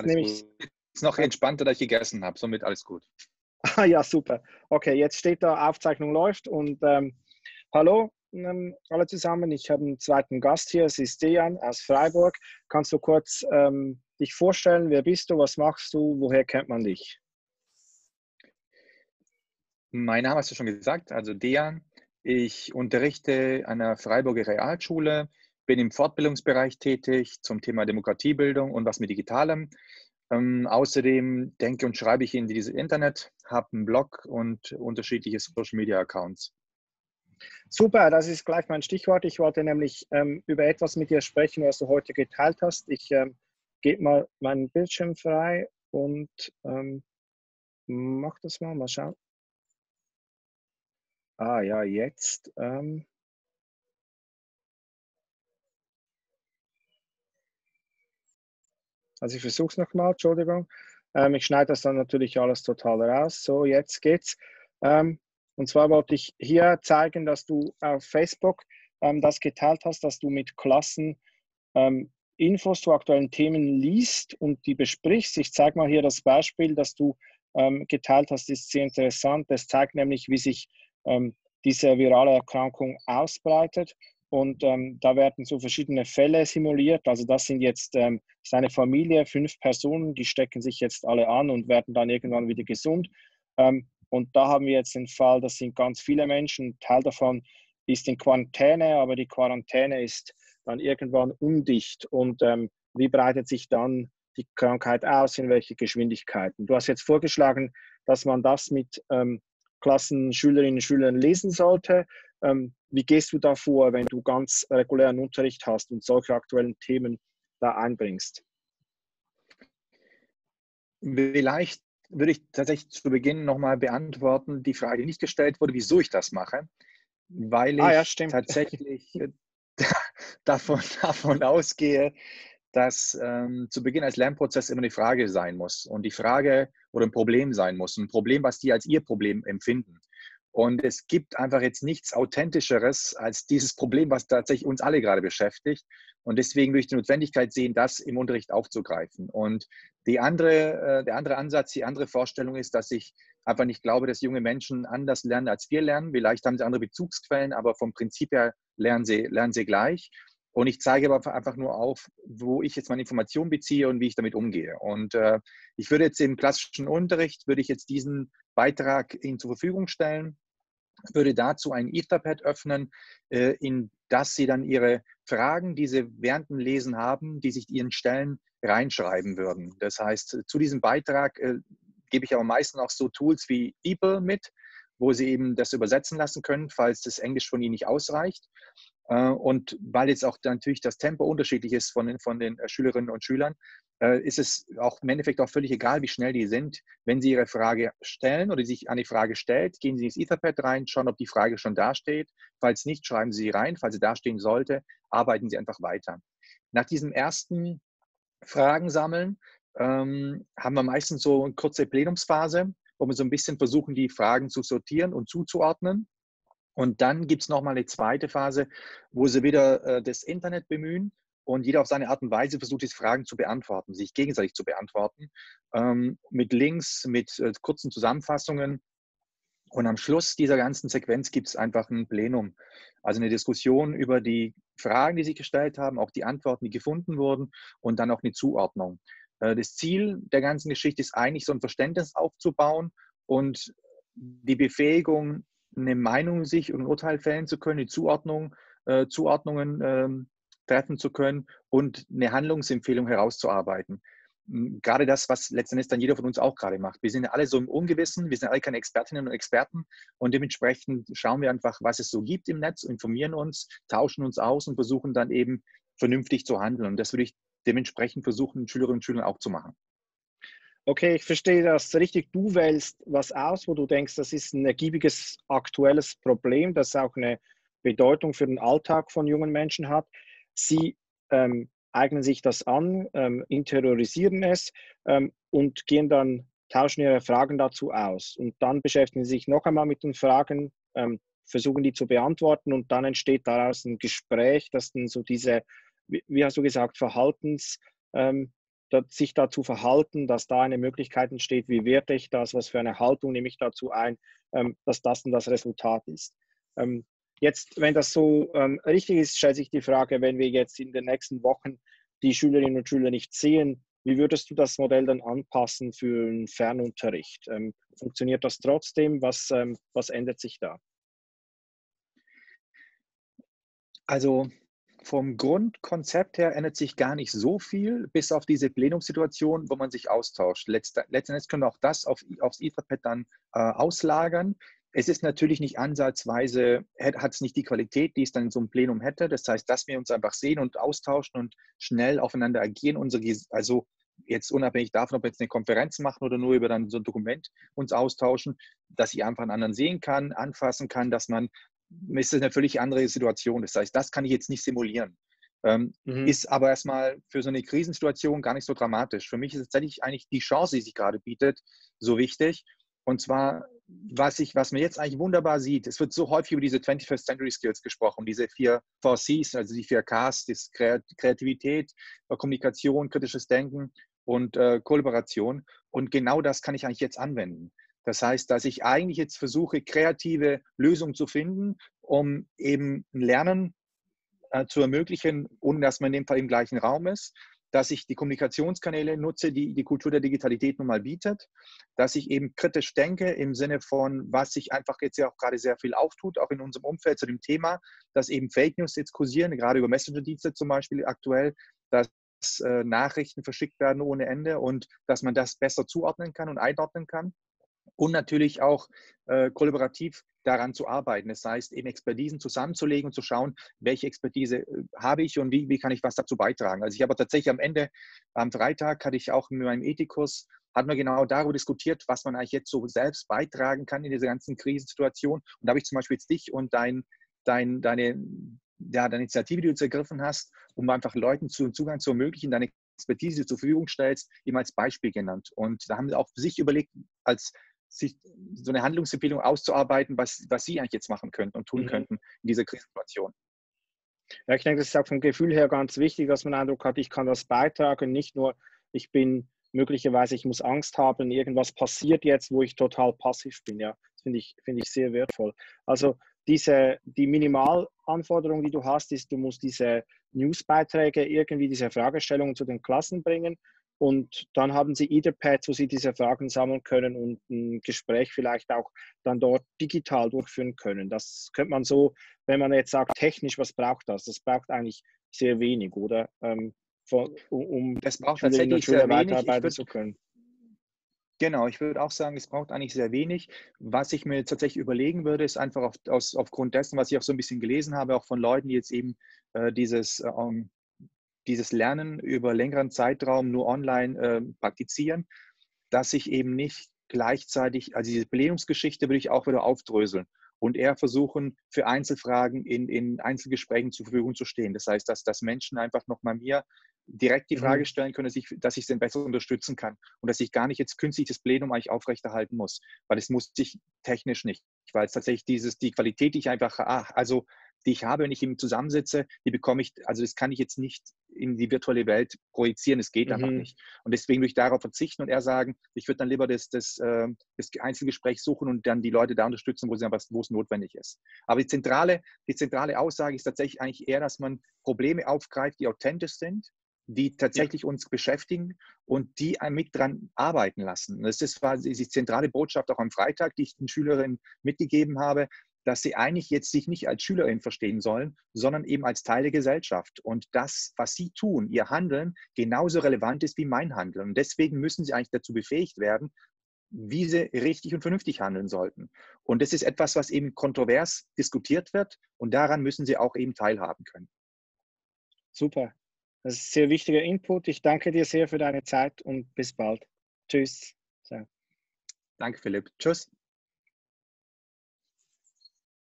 nämlich. Gut. Ist noch entspannter, dass ich gegessen habe, somit alles gut. Ah ja, super. Okay, jetzt steht da, Aufzeichnung läuft und ähm, hallo ähm, alle zusammen. Ich habe einen zweiten Gast hier, es ist Dejan aus Freiburg. Kannst du kurz ähm, dich vorstellen? Wer bist du? Was machst du? Woher kennt man dich? Mein Name hast du schon gesagt, also Dejan. Ich unterrichte an der Freiburger Realschule, bin im Fortbildungsbereich tätig zum Thema Demokratiebildung und was mit Digitalem. Ähm, außerdem denke und schreibe ich in dieses Internet, habe einen Blog und unterschiedliche Social Media Accounts. Super, das ist gleich mein Stichwort. Ich wollte nämlich ähm, über etwas mit dir sprechen, was du heute geteilt hast. Ich ähm, gebe mal meinen Bildschirm frei und ähm, mach das mal, mal schauen. Ah ja, jetzt. Ähm, Also ich versuche es nochmal, Entschuldigung. Ähm, ich schneide das dann natürlich alles total raus. So, jetzt geht's. Ähm, und zwar wollte ich hier zeigen, dass du auf Facebook ähm, das geteilt hast, dass du mit Klassen ähm, Infos zu aktuellen Themen liest und die besprichst. Ich zeige mal hier das Beispiel, das du ähm, geteilt hast, ist sehr interessant. Das zeigt nämlich, wie sich ähm, diese virale Erkrankung ausbreitet und ähm, da werden so verschiedene Fälle simuliert. Also das sind jetzt ähm, seine Familie, fünf Personen, die stecken sich jetzt alle an und werden dann irgendwann wieder gesund. Ähm, und da haben wir jetzt den Fall, das sind ganz viele Menschen. Ein Teil davon ist in Quarantäne, aber die Quarantäne ist dann irgendwann undicht. Und ähm, wie breitet sich dann die Krankheit aus, in welche Geschwindigkeiten? Du hast jetzt vorgeschlagen, dass man das mit ähm, Klassen Schülerinnen und Schülern lesen sollte. Wie gehst du da vor, wenn du ganz regulären Unterricht hast und solche aktuellen Themen da einbringst? Vielleicht würde ich tatsächlich zu Beginn nochmal beantworten, die Frage, die nicht gestellt wurde, wieso ich das mache. Weil ich ah, ja, tatsächlich davon, davon ausgehe, dass ähm, zu Beginn als Lernprozess immer eine Frage sein muss und die Frage oder ein Problem sein muss, ein Problem, was die als ihr Problem empfinden. Und es gibt einfach jetzt nichts Authentischeres als dieses Problem, was tatsächlich uns alle gerade beschäftigt. Und deswegen würde ich die Notwendigkeit sehen, das im Unterricht aufzugreifen. Und die andere, äh, der andere Ansatz, die andere Vorstellung ist, dass ich einfach nicht glaube, dass junge Menschen anders lernen, als wir lernen. Vielleicht haben sie andere Bezugsquellen, aber vom Prinzip her lernen sie, lernen sie gleich. Und ich zeige aber einfach nur auf, wo ich jetzt meine Informationen beziehe und wie ich damit umgehe. Und äh, ich würde jetzt im klassischen Unterricht, würde ich jetzt diesen Beitrag Ihnen zur Verfügung stellen, würde dazu ein Etherpad öffnen, äh, in das Sie dann Ihre Fragen, die Sie während dem Lesen haben, die sich Ihren stellen, reinschreiben würden. Das heißt, zu diesem Beitrag äh, gebe ich aber meistens auch so Tools wie DeepL mit, wo Sie eben das übersetzen lassen können, falls das Englisch von Ihnen nicht ausreicht. Äh, und weil jetzt auch natürlich das Tempo unterschiedlich ist von den, von den äh, Schülerinnen und Schülern, äh, ist es auch im Endeffekt auch völlig egal, wie schnell die sind. Wenn sie ihre Frage stellen oder sich an die Frage stellt, gehen sie ins Etherpad rein, schauen, ob die Frage schon dasteht. Falls nicht, schreiben sie sie rein. Falls sie dastehen sollte, arbeiten sie einfach weiter. Nach diesem ersten Fragen sammeln ähm, haben wir meistens so eine kurze Plenumsphase, wo wir so ein bisschen versuchen, die Fragen zu sortieren und zuzuordnen. Und dann gibt es nochmal eine zweite Phase, wo sie wieder äh, das Internet bemühen und jeder auf seine Art und Weise versucht, diese Fragen zu beantworten, sich gegenseitig zu beantworten, ähm, mit Links, mit äh, kurzen Zusammenfassungen. Und am Schluss dieser ganzen Sequenz gibt es einfach ein Plenum, also eine Diskussion über die Fragen, die sie gestellt haben, auch die Antworten, die gefunden wurden und dann auch eine Zuordnung. Äh, das Ziel der ganzen Geschichte ist eigentlich, so ein Verständnis aufzubauen und die Befähigung, eine Meinung sich und ein Urteil fällen zu können, die Zuordnung, äh, Zuordnungen ähm, treffen zu können und eine Handlungsempfehlung herauszuarbeiten. Gerade das, was letztendlich dann jeder von uns auch gerade macht. Wir sind alle so im Ungewissen, wir sind alle keine Expertinnen und Experten und dementsprechend schauen wir einfach, was es so gibt im Netz, informieren uns, tauschen uns aus und versuchen dann eben vernünftig zu handeln. Und das würde ich dementsprechend versuchen, Schülerinnen und Schülern auch zu machen. Okay, ich verstehe das richtig. Du wählst was aus, wo du denkst, das ist ein ergiebiges aktuelles Problem, das auch eine Bedeutung für den Alltag von jungen Menschen hat. Sie ähm, eignen sich das an, ähm, interiorisieren es ähm, und gehen dann, tauschen ihre Fragen dazu aus. Und dann beschäftigen sie sich noch einmal mit den Fragen, ähm, versuchen die zu beantworten und dann entsteht daraus ein Gespräch, das dann so diese, wie, wie hast du gesagt, Verhaltens, ähm, sich dazu verhalten, dass da eine Möglichkeit entsteht, wie werte ich das, was für eine Haltung nehme ich dazu ein, ähm, dass das dann das Resultat ist. Ähm, jetzt, wenn das so ähm, richtig ist, stellt sich die Frage, wenn wir jetzt in den nächsten Wochen die Schülerinnen und Schüler nicht sehen, wie würdest du das Modell dann anpassen für einen Fernunterricht? Funktioniert das trotzdem? Was, was ändert sich da? Also vom Grundkonzept her ändert sich gar nicht so viel, bis auf diese Plenumssituation, wo man sich austauscht. letztendlich können wir auch das auf, aufs Etherpad dann äh, auslagern. Es ist natürlich nicht ansatzweise, hat es nicht die Qualität, die es dann in so einem Plenum hätte. Das heißt, dass wir uns einfach sehen und austauschen und schnell aufeinander agieren. Unsere, also jetzt unabhängig davon, ob wir jetzt eine Konferenz machen oder nur über dann so ein Dokument uns austauschen, dass ich einfach einen anderen sehen kann, anfassen kann, dass man ist das eine völlig andere Situation. Das heißt, das kann ich jetzt nicht simulieren. Ähm, mhm. Ist aber erstmal für so eine Krisensituation gar nicht so dramatisch. Für mich ist tatsächlich eigentlich die Chance, die sich gerade bietet, so wichtig. Und zwar, was, ich, was man jetzt eigentlich wunderbar sieht, es wird so häufig über diese 21st Century Skills gesprochen, diese vier 4Cs, also die vier Ks, das Kreativität, Kommunikation, kritisches Denken und äh, Kollaboration. Und genau das kann ich eigentlich jetzt anwenden. Das heißt, dass ich eigentlich jetzt versuche, kreative Lösungen zu finden, um eben Lernen äh, zu ermöglichen, ohne dass man in dem Fall im gleichen Raum ist, dass ich die Kommunikationskanäle nutze, die die Kultur der Digitalität nun mal bietet, dass ich eben kritisch denke im Sinne von, was sich einfach jetzt ja auch gerade sehr viel auftut, auch in unserem Umfeld zu dem Thema, dass eben Fake News jetzt kursieren, gerade über Messenger-Dienste zum Beispiel aktuell, dass äh, Nachrichten verschickt werden ohne Ende und dass man das besser zuordnen kann und einordnen kann und natürlich auch äh, kollaborativ daran zu arbeiten. Das heißt, eben Expertisen zusammenzulegen und zu schauen, welche Expertise äh, habe ich und wie, wie kann ich was dazu beitragen. Also ich habe tatsächlich am Ende, am Freitag hatte ich auch mit meinem Ethikus, hatten wir genau darüber diskutiert, was man eigentlich jetzt so selbst beitragen kann in dieser ganzen Krisensituation. Und da habe ich zum Beispiel jetzt dich und dein, dein, deine, ja, deine Initiative, die du jetzt ergriffen hast, um einfach Leuten zu, Zugang zu ermöglichen, deine Expertise zur Verfügung stellst, eben als Beispiel genannt. Und da haben sie auch sich überlegt, als sich so eine Handlungsempfehlung auszuarbeiten, was, was sie eigentlich jetzt machen könnten und tun mhm. könnten in dieser Krisensituation. Ja, ich denke, das ist auch vom Gefühl her ganz wichtig, dass man den Eindruck hat, ich kann das beitragen, nicht nur, ich bin möglicherweise, ich muss Angst haben, irgendwas passiert jetzt, wo ich total passiv bin. Ja, das finde ich, finde ich sehr wertvoll. Also diese, die Minimalanforderung, die du hast, ist, du musst diese Newsbeiträge irgendwie, diese Fragestellungen zu den Klassen bringen und dann haben Sie Etherpads, wo Sie diese Fragen sammeln können und ein Gespräch vielleicht auch dann dort digital durchführen können. Das könnte man so, wenn man jetzt sagt, technisch, was braucht das? Das braucht eigentlich sehr wenig, oder? Ähm, von, um das braucht tatsächlich sehr weiterarbeiten zu können. Genau, ich würde auch sagen, es braucht eigentlich sehr wenig. Was ich mir tatsächlich überlegen würde, ist einfach auf, aus, aufgrund dessen, was ich auch so ein bisschen gelesen habe, auch von Leuten, die jetzt eben äh, dieses ähm, dieses Lernen über längeren Zeitraum nur online äh, praktizieren, dass ich eben nicht gleichzeitig, also diese Belehnungsgeschichte würde ich auch wieder aufdröseln und eher versuchen, für Einzelfragen in, in Einzelgesprächen zur Verfügung zu stehen. Das heißt, dass, dass Menschen einfach nochmal mir direkt die Frage mhm. stellen können, dass ich, dass ich sie besser unterstützen kann und dass ich gar nicht jetzt künstlich das Plenum eigentlich aufrechterhalten muss, weil es muss ich technisch nicht, weil es tatsächlich dieses, die Qualität, die ich einfach, ach, also die ich habe, wenn ich ihm zusammensitze, die bekomme ich, also das kann ich jetzt nicht in die virtuelle Welt projizieren, das geht mhm. einfach nicht. Und deswegen würde ich darauf verzichten und eher sagen, ich würde dann lieber das, das, äh, das Einzelgespräch suchen und dann die Leute da unterstützen, wo, sie, wo es notwendig ist. Aber die zentrale, die zentrale Aussage ist tatsächlich eigentlich eher, dass man Probleme aufgreift, die authentisch sind, die tatsächlich ja. uns beschäftigen und die mit dran arbeiten lassen. Das ist quasi die zentrale Botschaft auch am Freitag, die ich den Schülerinnen mitgegeben habe, dass sie eigentlich jetzt sich nicht als Schülerin verstehen sollen, sondern eben als Teil der Gesellschaft. Und das, was sie tun, ihr Handeln, genauso relevant ist wie mein Handeln. Und deswegen müssen sie eigentlich dazu befähigt werden, wie sie richtig und vernünftig handeln sollten. Und das ist etwas, was eben kontrovers diskutiert wird und daran müssen sie auch eben teilhaben können. Super. Das ist ein sehr wichtiger Input. Ich danke dir sehr für deine Zeit und bis bald. Tschüss. So. Danke, Philipp. Tschüss.